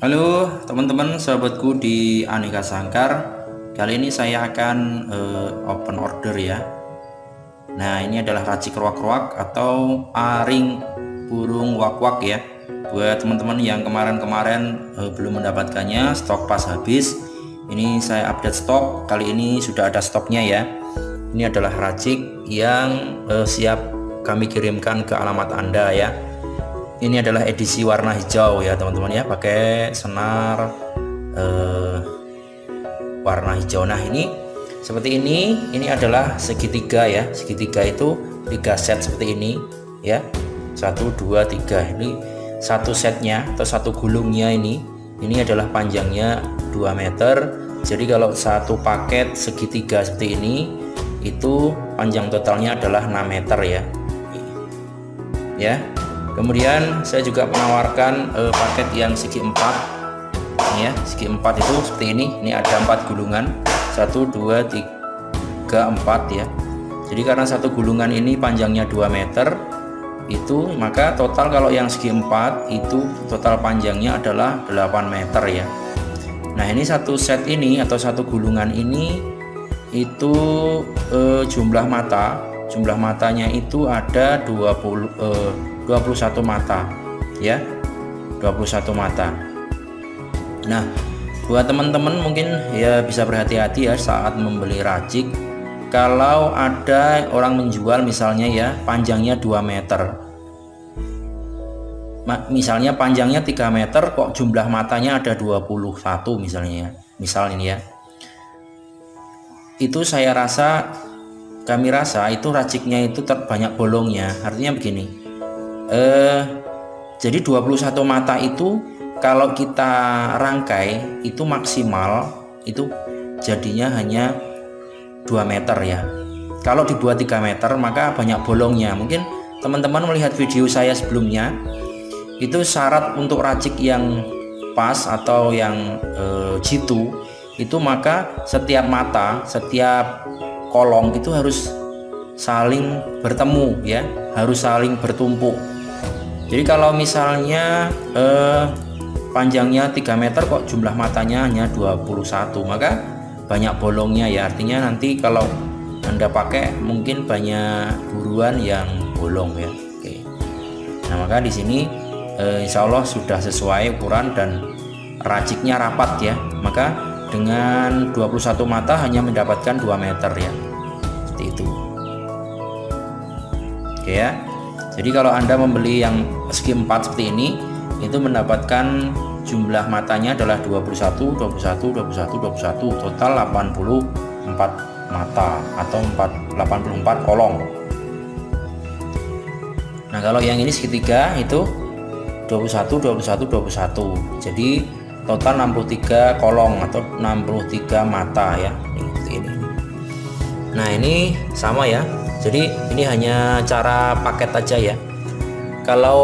Halo teman-teman sahabatku di Aneka Sangkar. Kali ini saya akan uh, open order ya. Nah ini adalah racik ruak-ruak atau aring burung wak-wak ya. Buat teman-teman yang kemarin-kemarin uh, belum mendapatkannya stok pas habis. Ini saya update stok. Kali ini sudah ada stoknya ya. Ini adalah racik yang uh, siap kami kirimkan ke alamat Anda ya ini adalah edisi warna hijau ya teman-teman ya. Pakai senar eh, warna hijau. Nah ini seperti ini. Ini adalah segitiga ya. Segitiga itu tiga set seperti ini ya. Satu dua tiga. Ini satu setnya atau satu gulungnya ini. Ini adalah panjangnya 2 meter. Jadi kalau satu paket segitiga seperti ini itu panjang totalnya adalah 6 meter ya. Ya kemudian saya juga menawarkan uh, paket yang segi empat. Ini ya segi empat itu seperti ini. Ini ada empat gulungan. Satu dua tiga empat ya. Jadi karena satu gulungan ini panjangnya 2 meter itu maka total kalau yang segi empat itu total panjangnya adalah 8 meter ya. Nah ini satu set ini atau satu gulungan ini itu eh, jumlah mata jumlah matanya itu ada 20 eh, 21 mata ya. 21 mata. Nah buat teman-teman mungkin ya bisa berhati-hati ya saat membeli racik. Kalau ada orang menjual misalnya ya panjangnya 2 meter. Misalnya panjangnya 3 meter kok jumlah matanya ada 21 misalnya ya misal ya. Itu saya rasa kami rasa itu raciknya itu terbanyak bolongnya. Artinya begini eh, jadi 21 mata itu kalau kita rangkai itu maksimal itu jadinya hanya 2 meter ya. Kalau dibuat 3 meter maka banyak bolongnya. Mungkin teman-teman melihat video saya sebelumnya itu syarat untuk racik yang pas atau yang e, jitu itu maka setiap mata setiap kolong itu harus saling bertemu ya. Harus saling bertumpuk. Jadi kalau misalnya eh, panjangnya 3 meter kok jumlah matanya hanya 21 maka banyak bolongnya ya. Artinya nanti kalau anda pakai mungkin banyak buruan yang bolong ya. Oke. Nah maka di sini eh, insya Allah sudah sesuai ukuran dan raciknya rapat ya. Maka dengan 21 mata hanya mendapatkan 2 meter ya. Seperti itu. Oke ya. Jadi kalau anda membeli yang segi 4 seperti ini itu mendapatkan jumlah matanya adalah 21 21 21 21 total 84 mata atau 4, 84 kolong. Nah kalau yang ini segitiga itu 21 21 21 jadi total 63 kolong atau 63 mata ya ini, nah ini sama ya. Jadi ini hanya cara paket aja ya. Kalau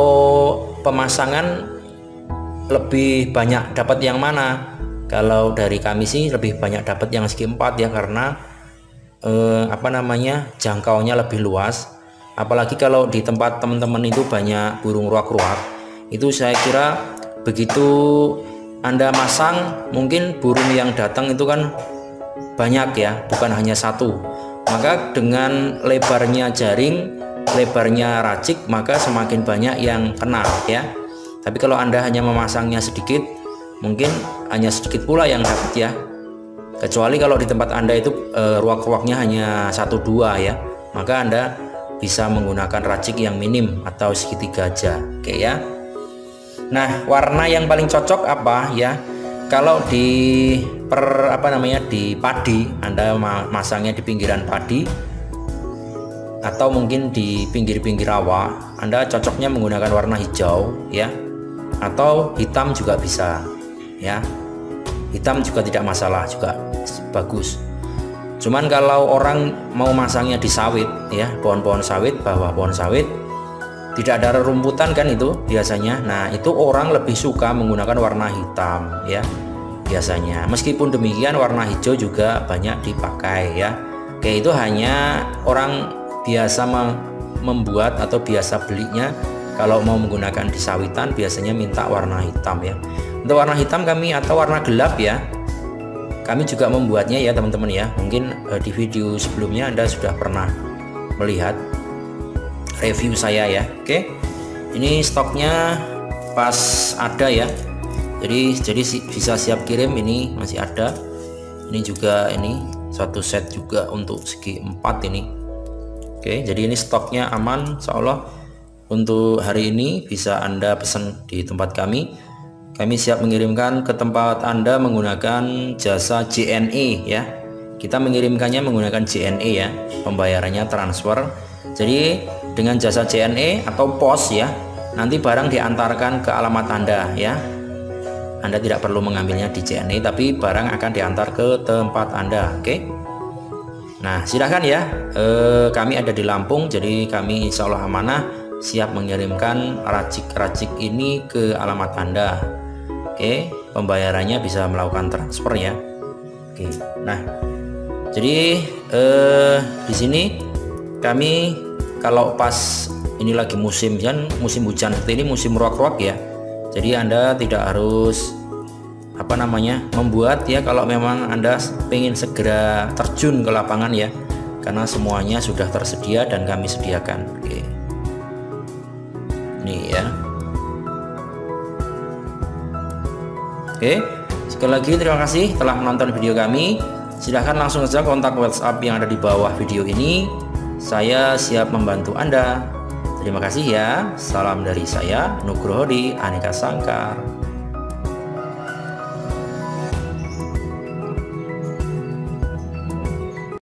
pemasangan lebih banyak dapat yang mana? Kalau dari kami sih lebih banyak dapat yang segi 4 ya karena eh, apa namanya jangkaunya lebih luas. Apalagi kalau di tempat teman-teman itu banyak burung ruak-ruak itu saya kira begitu anda masang mungkin burung yang datang itu kan banyak ya bukan hanya satu. Maka dengan lebarnya jaring lebarnya racik maka semakin banyak yang kena ya. Tapi kalau anda hanya memasangnya sedikit mungkin hanya sedikit pula yang dapat ya. Kecuali kalau di tempat anda itu e, ruak-ruaknya hanya satu dua ya. Maka anda bisa menggunakan racik yang minim atau segitiga aja oke ya nah warna yang paling cocok apa ya? Kalau di per apa namanya di padi Anda masangnya di pinggiran padi atau mungkin di pinggir-pinggir rawa Anda cocoknya menggunakan warna hijau ya. Atau hitam juga bisa ya. Hitam juga tidak masalah juga bagus. Cuman kalau orang mau masangnya di sawit ya pohon-pohon sawit bawah pohon sawit tidak ada rerumputan kan itu biasanya? Nah itu orang lebih suka menggunakan warna hitam ya biasanya. Meskipun demikian warna hijau juga banyak dipakai ya. Oke itu hanya orang biasa membuat atau biasa belinya. Kalau mau menggunakan di sawitan biasanya minta warna hitam ya. Untuk warna hitam kami atau warna gelap ya kami juga membuatnya ya teman-teman ya. Mungkin uh, di video sebelumnya Anda sudah pernah melihat review saya ya oke ini stoknya pas ada ya jadi jadi bisa siap kirim ini masih ada ini juga ini satu set juga untuk segi empat ini oke jadi ini stoknya aman Insya untuk hari ini bisa Anda pesan di tempat kami kami siap mengirimkan ke tempat Anda menggunakan jasa JNE ya. Kita mengirimkannya menggunakan JNE ya. Pembayarannya transfer. Jadi dengan jasa JNE atau pos ya, nanti barang diantarkan ke alamat Anda ya. Anda tidak perlu mengambilnya di JNE tapi barang akan diantar ke tempat Anda, oke? Nah, silahkan ya. E, kami ada di Lampung, jadi kami insya Allah amanah siap mengirimkan racik-racik ini ke alamat Anda. Oke, pembayarannya bisa melakukan transfer ya. Oke. Nah, jadi eh di sini kami kalau pas ini lagi musim kan musim hujan seperti ini musim rock-rock ya. Jadi Anda tidak harus apa namanya membuat ya kalau memang Anda ingin segera terjun ke lapangan ya karena semuanya sudah tersedia dan kami sediakan. Oke. Ini ya. Oke, sekali lagi terima kasih telah menonton video kami. Silahkan langsung saja kontak WhatsApp yang ada di bawah video ini. Saya siap membantu Anda. Terima kasih ya. Salam dari saya, Nugroho di Aneka Sangkar.